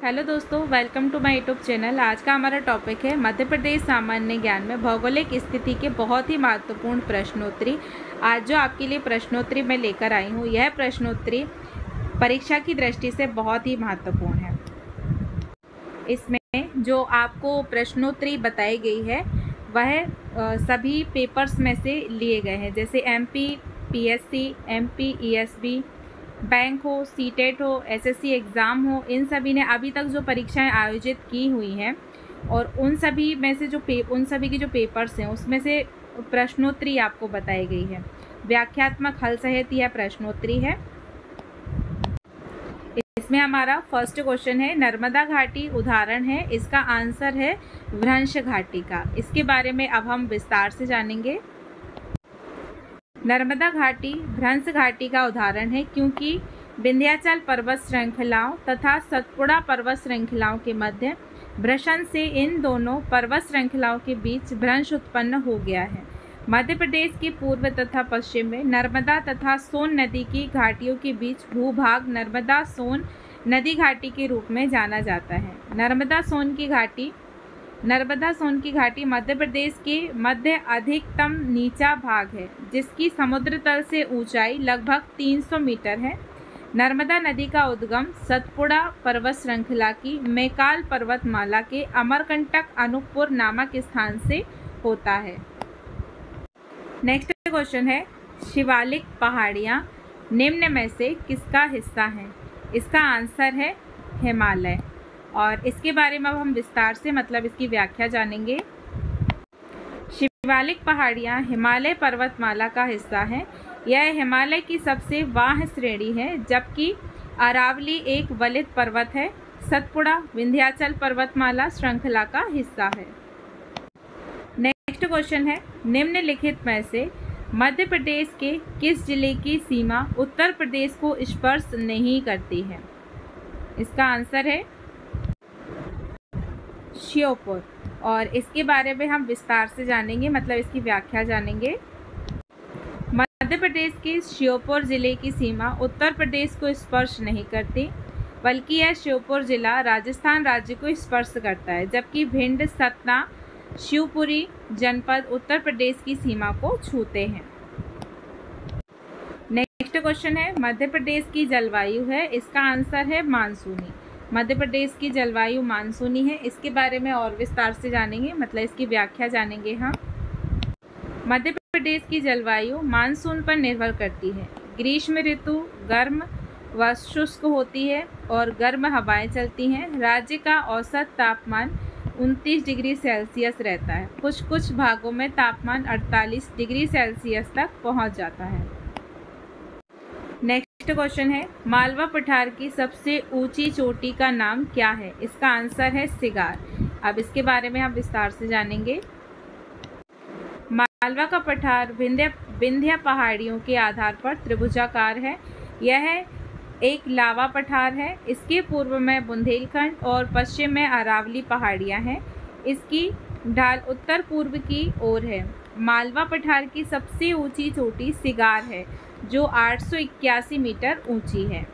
Hello दोस्तों welcome to my YouTube channel आज का हमारा टॉपिक है मध्य प्रदेश सामान्य ज्ञान में भौगोलिक स्थिति के बहुत ही महत्वपूर्ण प्रश्नोत्तरी। आज जो आपके लिए प्रश्नोत्तरी मैं लेकर आई हूँ, यह प्रश्नोत्तरी परीक्षा की दृष्टि से बहुत ही महत्वपूर्ण है। इसमें जो आपको प्रश्नोत्तरी बताई गई है, वह सभी पेपर्स में से लिए गए हैं, जैसे M P P S C M P E S B bank हो सी टेट हो एसएससी एग्ज़ाम हो, इन सभी ने अभी तक जो परीक्षाएँ आयोजित की हुई हैं और उन सभी में से जो पे, उन सभी के जो पेपर्स हैं, उसमें से प्रश्नोत्तरी आपको बताई गई है। व्याख्यात्मक हल सहित यह प्रश्नोत्तरी है। इसमें हमारा फ़र्स्ट क्वेश्चन है, नर्मदा घाटी उदाहरण है, इसका आंसर है भ्रंश घाटी का। इसके बारे में अब हम विस्तार से जानेंगे। नर्मदा घाटी भ्रंश घाटी का उदाहरण है क्योंकि विंध्याचल पर्वत श्रृंखलाओं तथा सतपुड़ा पर्वत श्रृंखलाओं के मध्य भ्रषण से इन दोनों पर्वत श्रृंखलाओं के बीच भ्रंश उत्पन्न हो गया है। मध्य प्रदेश के पूर्व तथा पश्चिम में नर्मदा तथा सोन नदी की घाटियों के बीच भूभाग नर्मदा सोन नदी घाटी के रूप में जाना जाता है। नर्मदा सोन की घाटी नर्मदा सोन की घाटी मध्य प्रदेश के मध्य अधिकतम नीचा भाग है, जिसकी समुद्र तल से ऊंचाई लगभग 300 मीटर है। नर्मदा नदी का उद्गम सतपुड़ा पर्वत श्रृंखला की मैकाल पर्वतमाला के अमरकंटक अनूपपुर नामक स्थान से होता है। नेक्स्ट क्वेश्चन है, शिवालिक पहाड़ियाँ निम्न में से किसका हिस्सा है? इसका आंसर है हिमालय। और इसके बारे में अब हम विस्तार से मतलब इसकी व्याख्या जानेंगे। शिवालिक पहाड़ियाँ हिमालय पर्वतमाला का हिस्सा है। यह हिमालय की सबसे वाह श्रेणी है, जबकि अरावली एक वलित पर्वत है। सतपुड़ा विंध्याचल पर्वतमाला श्रृंखला का हिस्सा है। नेक्स्ट क्वेश्चन है, निम्नलिखित में से मध्य प्रदेश के किस ज़िले की सीमा उत्तर प्रदेश को स्पर्श नहीं करती है? इसका आंसर है श्योपुर और इसके बारे में हम विस्तार से जानेंगे मतलब इसकी व्याख्या जानेंगे। मध्य प्रदेश के श्योपुर ज़िले की सीमा उत्तर प्रदेश को स्पर्श नहीं करती, बल्कि यह श्योपुर जिला राजस्थान राज्य को स्पर्श करता है, जबकि भिंड, सतना, शिवपुरी जनपद उत्तर प्रदेश की सीमा को छूते हैं। नेक्स्ट क्वेश्चन है, मध्य प्रदेश की जलवायु है, इसका आंसर है मानसूनी। मध्य प्रदेश की जलवायु मानसूनी है। इसके बारे में और विस्तार से जानेंगे मतलब इसकी व्याख्या जानेंगे हम। मध्य प्रदेश की जलवायु मानसून पर निर्भर करती है। ग्रीष्म ऋतु गर्म व शुष्क होती है और गर्म हवाएँ चलती हैं। राज्य का औसत तापमान 29 डिग्री सेल्सियस रहता है। कुछ कुछ भागों में तापमान 48 डिग्री सेल्सियस तक पहुँच जाता है। नेक्स्ट नेक्स्ट क्वेश्चन है, मालवा पठार की सबसे ऊँची चोटी का नाम क्या है? इसका आंसर है सिगार। अब इसके बारे में हम विस्तार से जानेंगे। मालवा का पठार विंध्य विंध्य पहाड़ियों के आधार पर त्रिभुजाकार है। यह एक लावा पठार है। इसके पूर्व में बुंदेलखंड और पश्चिम में अरावली पहाड़ियाँ हैं। इसकी ढाल उत्तर पूर्व की ओर है। मालवा पठार की सबसे ऊँची चोटी सिगार है, जो आठ सौ इक्यासी मीटर ऊँची है।